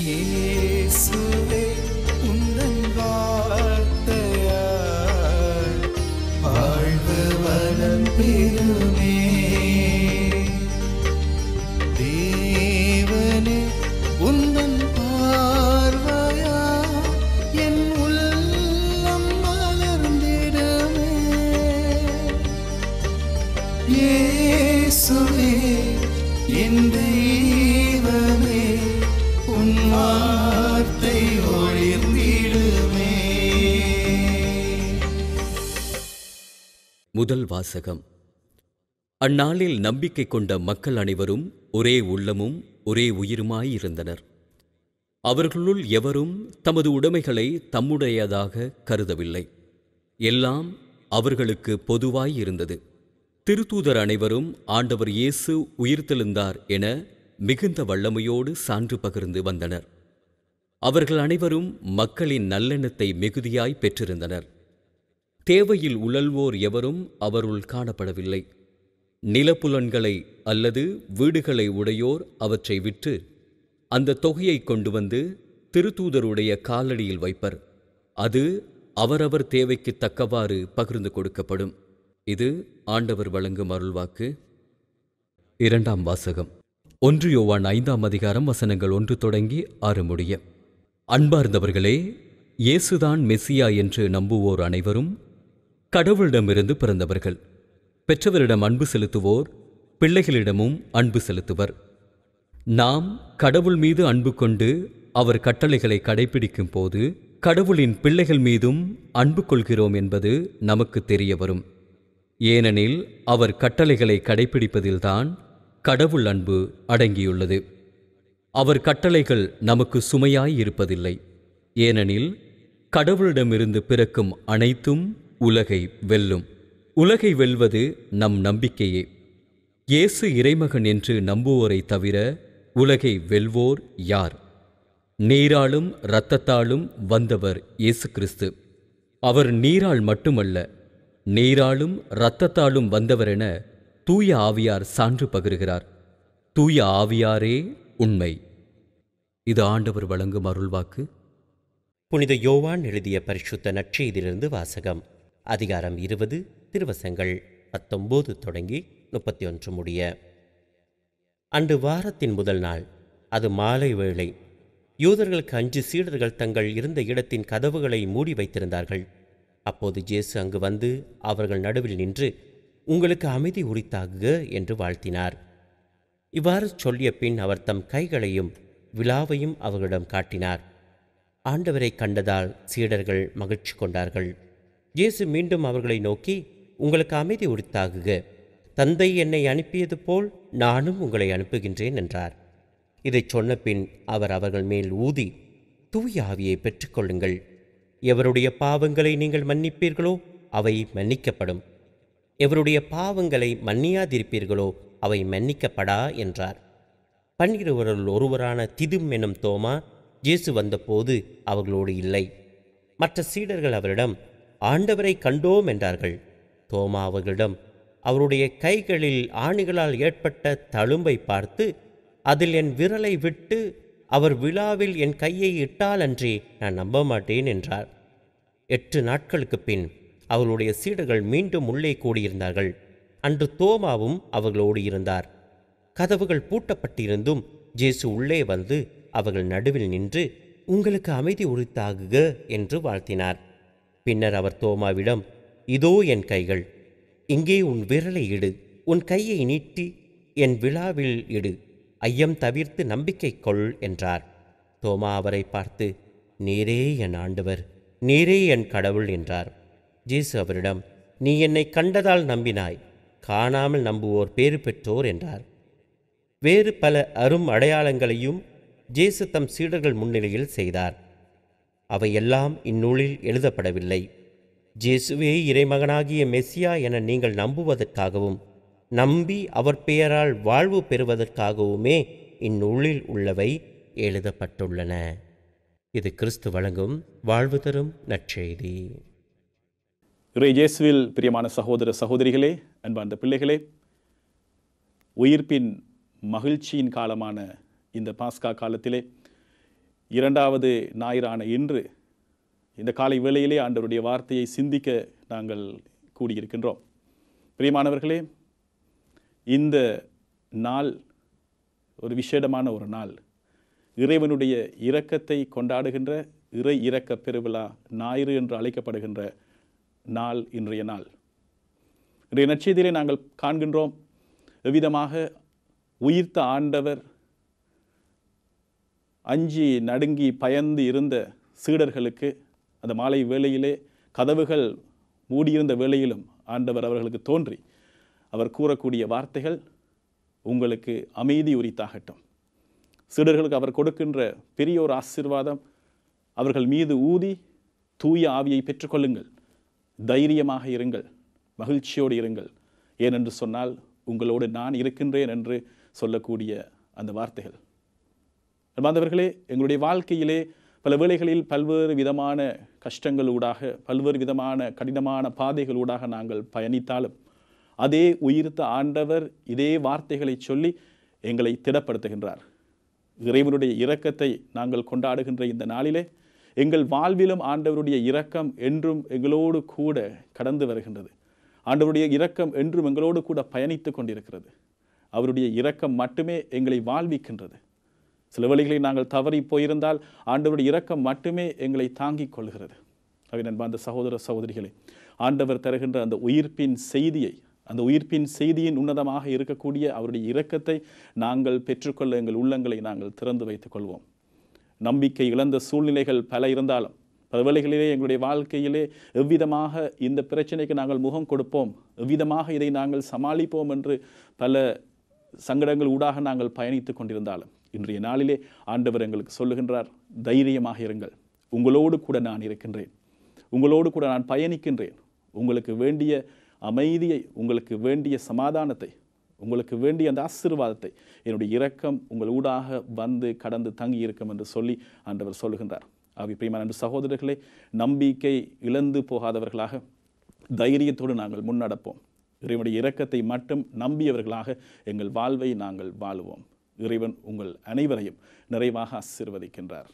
Isso முதல் வாசகம். அந்நாளில் நம்பிக்கை கொண்ட மக்கள் அனைவரும் ஒரே உள்ளமும் ஒரே உயிருமாயிருந்தனர். அவர்களுள் எவரும் தமது உடைமைகளை தம்முடையதாக கருதவில்லை. எல்லாம் அவர்களுக்கு பொதுவாய் இருந்தது திருத்தூதர் அனைவரும் ஆண்டவர் இயேசு உயிர்த்தெழுந்தார் என மிகுந்த வல்லமையோடு சான்று பகிர்ந்து வந்தனர். அவர்கள் அனைவரும் மக்களின் நல்லெண்ணத்தை மிகுதியாய் பெற்றிருந்தனர். தேவையில் உழல்வோர் எவரும் அவருள் காணப்படவில்லை. நிலப்புலன்களை அல்லது வீடுகளை உடையோர் அவற்றை விற்று அந்த தொகையை கொண்டு வந்து திருத்தூதருடைய காலடியில் வைப்பர். அது அவரவர் தேவைக்கு தக்கவாறு பகிர்ந்து கொடுக்கப்படும். இது ஆண்டவர் வழங்கும் அருள்வாக்கு. இரண்டாம் வாசகம். ஒன்று யோவான் ஐந்தாம் அதிகாரம் வசனங்கள் ஒன்று தொடங்கி ஆறு முடிய. அன்பார்ந்தவர்களே இயேசுதான் மெசியா என்று நம்புவோர் அனைவரும் கடவுளிடமிருந்து பிறந்தவர்கள். பெற்றவரிடம் அன்பு செலுத்துவோர் பிள்ளைகளிடமும் அன்பு செலுத்துவர். நாம் கடவுள் மீது அன்பு கொண்டு அவர் கட்டளைகளை கடைபிடிக்கும் போது கடவுளின் பிள்ளைகள் மீதும் அன்பு கொள்கிறோம் என்பது நமக்கு தெரிய வரும். ஏனெனில் அவர் கட்டளைகளை கடைபிடிப்பதில்தான் கடவுள் அன்பு அடங்கியுள்ளது. அவர் கட்டளைகள் நமக்கு சுமையாய் இருப்பதில்லை. ஏனெனில் கடவுளிடமிருந்து பிறக்கும் அனைத்தும் உலகை வெல்லும். உலகை வெல்வது நம் நம்பிக்கையே. இயேசு இறைமகன் என்று நம்புவோரை தவிர உலகை வெல்வோர் யார்? நீராலும் இரத்தத்தாலும் வந்தவர் இயேசு கிறிஸ்து அவர் நீரால் மட்டுமல்ல நீராலும் இரத்தத்தாலும் வந்தவரென தூய ஆவியார் சான்று பகிர்கிறார். தூய ஆவியாரே உண்மை. இது ஆண்டவர் வழங்கும் அருள்வாக்கு. புனித யோவான் எழுதிய பரிசுத்த நற்செய்தியிலிருந்து வாசகம். அதிகாரம் இருபது திருவசங்கள் பத்தொம்போது தொடங்கி முப்பத்தி ஒன்று முடிய. அன்று வாரத்தின் முதல் நாள் அது மாலை வேளை. யூதர்களுக்கு அஞ்சு சீடர்கள் தங்கள் இருந்த இடத்தின் கதவுகளை மூடி வைத்திருந்தார்கள். அப்போது ஜேசு அங்கு வந்து அவர்கள் நடுவில் நின்று உங்களுக்கு அமைதி உரித்தாகுக என்று வாழ்த்தினார். இவ்வாறு சொல்லிய பின் அவர் தம் கைகளையும் விழாவையும் அவர்களிடம் காட்டினார். ஆண்டவரை கண்டதால் சீடர்கள் மகிழ்ச்சி கொண்டார்கள். இயேசு மீண்டும் அவர்களை நோக்கி உங்களுக்கு அமைதி உரித்தாகுக தந்தை என்னை அனுப்பியது போல் நானும் உங்களை அனுப்புகின்றேன் என்றார். இதைச் சொன்ன பின் அவர் அவர்கள் மேல் ஊதி தூய ஆவியை பெற்றுக்கொள்ளுங்கள். எவருடைய பாவங்களை நீங்கள் மன்னிப்பீர்களோ அவை மன்னிக்கப்படும். எவருடைய பாவங்களை மன்னியாதிருப்பீர்களோ அவை மன்னிக்கப்படா என்றார். பன்னிருவருள் ஒருவரான திதும் எனும் தோமா இயேசு வந்தபோது அவர்களோடு இல்லை. மற்ற சீடர்கள் அவரிடம் ஆண்டவரை கண்டோம் என்றார்கள். தோமா அவர்களிடம் அவருடைய கைகளில் ஆணிகளால் ஏற்பட்ட தழும்பை பார்த்து அதில் என் விரலை விட்டு அவர் விழாவில் என் கையை இட்டாலன்றி நான் நம்ப மாட்டேன் என்றார். எட்டு நாட்களுக்குப் பின் அவர்களுடைய சீடர்கள் மீண்டும் உள்ளே கூடியிருந்தார்கள். அன்று தோமாவும் அவர்களோடு இருந்தார். கதவுகள் பூட்டப்பட்டிருந்தும் ஜேசு உள்ளே வந்து அவர்கள் நடுவில் நின்று உங்களுக்கு அமைதி உரித்தாகுக என்று வாழ்த்தினார். பின்னர் அவர் தோமாவிடம் இதோ என் கைகள் இங்கே உன் விரலை இடு உன் கையை நீட்டி என் விழாவில் இடு ஐயம் தவிர்த்து நம்பிக்கை கொள் என்றார். தோமா அவரை பார்த்து நீரே என் ஆண்டவர் நீரே என் கடவுள் என்றார். ஜேசு அவரிடம் நீ என்னை கண்டதால் நம்பினாய் காணாமல் நம்புவோர் பேறு பெற்றோர் என்றார். வேறு பல அரும் அடையாளங்களையும் ஜேசு தம் சீடர்கள் முன்னிலையில் செய்தார். அவையெல்லாம் இந்நூலில் எழுதப்படவில்லை. ஜேசுவே இறைமகனாகிய மெஸ்ஸியா என நீங்கள் நம்புவதற்காகவும் நம்பி அவர் பெயரால் வாழ்வு பெறுவதற்காகவுமே இந்நூலில் உள்ளவை எழுதப்பட்டுள்ளன. இது கிறிஸ்து வழங்கும் வாழ்வு தரும் நற்செய்தி. இறை இயேசுவில் பிரியமான சகோதர சகோதரிகளே அன்பார்ந்த பிள்ளைகளே உயிர்ப்பின் மகிழ்ச்சியின் காலமான இந்த பாஸ்கா காலத்திலே இரண்டாவது ஞாயிறான இன்று இந்த காலை வேளையிலே ஆண்டவருடைய வார்த்தையை சிந்திக்க நாங்கள் கூடியிருக்கின்றோம். பிரியமானவர்களே இந்த நாள் ஒரு விசேடமான ஒரு நாள். இறைவனுடைய இரக்கத்தை கொண்டாடுகின்ற இறை இரக்க பெருவிழா ஞாயிறு என்று அழைக்கப்படுகின்ற நாள் இன்றைய நாள். இன்றைய நற்செய்தியிலே நாங்கள் காண்கின்றோம் எவ்விதமாக உயிர்த்த ஆண்டவர் அஞ்சி நடுங்கி பயந்து இருந்த சீடர்களுக்கு அந்த மாலை வேளையிலே கதவுகள் மூடியிருந்த வேளையிலும் ஆண்டவர் அவர்களுக்கு தோன்றி அவர் கூறக்கூடிய வார்த்தைகள் உங்களுக்கு அமைதி உரித்தாகட்டும். சீடர்களுக்கு அவர் கொடுக்கின்ற பெரிய ஒரு ஆசீர்வாதம் அவர்கள் மீது ஊதி தூய ஆவியை பெற்றுக்கொள்ளுங்கள். தைரியமாக இருங்கள். மகிழ்ச்சியோடு இருங்கள். ஏனென்று சொன்னால் உங்களோடு நான் இருக்கின்றேன் என்று சொல்லக்கூடிய அந்த வார்த்தைகள். அன்பார்ந்தவர்களே எங்களுடைய வாழ்க்கையிலே பல வேளைகளில் பல்வேறு விதமான கஷ்டங்கள் ஊடாக பல்வேறு விதமான கடினமான பாதைகள் ஊடாக நாங்கள் பயணித்தாலும் அதே உயிர்த்த ஆண்டவர் இதே வார்த்தைகளை சொல்லி எங்களை திடப்படுத்துகின்றார். இறைவனுடைய இரக்கத்தை நாங்கள் கொண்டாடுகின்ற இந்த நாளிலே எங்கள் வாழ்விலும் ஆண்டவருடைய இரக்கம் என்றும் எங்களோடு கூட கடந்து வருகின்றது. ஆண்டவருடைய இரக்கம் என்றும் எங்களோடு கூட பயணித்து கொண்டிருக்கிறது. அவருடைய இரக்கம் மட்டுமே எங்களை வாழ்விக்கின்றது. சில வழிகளில் நாங்கள் தவறி போயிருந்தால் ஆண்டவருடைய இரக்கம் மட்டுமே எங்களை தாங்கிக் கொள்கிறது. அவை நண்பார்ந்த சகோதர சகோதரிகளே ஆண்டவர் தருகின்ற அந்த உயிர்ப்பின் செய்தியை அந்த உயிர்ப்பின் செய்தியின் உன்னதமாக இருக்கக்கூடிய அவருடைய இரக்கத்தை நாங்கள் பெற்றுக்கொள்ள எங்கள் உள்ளங்களை நாங்கள் திறந்து வைத்துக் கொள்வோம். நம்பிக்கை இழந்த சூழ்நிலைகள் பல இருந்தாலும் பல வேளைகளிலே எங்களுடைய வாழ்க்கையிலே எவ்விதமாக இந்த பிரச்சனைக்கு நாங்கள் முகம் கொடுப்போம் எவ்விதமாக இதை நாங்கள் சமாளிப்போம் என்று பல சங்கடங்கள் ஊடாக நாங்கள் பயணித்துக் கொண்டிருந்தாலும் இன்றைய நாளிலே ஆண்டவர் எங்களுக்கு சொல்லுகின்றார் தைரியமாக இருங்கள். உங்களோடு கூட நான் இருக்கின்றேன். உங்களோடு கூட நான் பயணிக்கின்றேன். உங்களுக்கு வேண்டிய அமைதியை உங்களுக்கு வேண்டிய சமாதானத்தை உங்களுக்கு வேண்டிய அந்த ஆசீர்வாதத்தை என்னுடைய இரக்கம் உங்கள் ஊடாக வந்து கடந்து தங்கி இருக்கும் என்று சொல்லி ஆண்டவர் சொல்லுகின்றார். ஆவி பிரியமான அன்பு சகோதரர்களே நம்பிக்கை இழந்து போகாதவர்களாக தைரியத்தோடு நாங்கள் முன்னடப்போம். இறைவனுடைய இரக்கத்தை மட்டும் நம்பியவர்களாக எங்கள் வாழ்வை நாங்கள் வாழுவோம். இறைவன் உங்கள் அனைவரையும் நிறைவாக ஆசிர்வதிக்கின்றார்.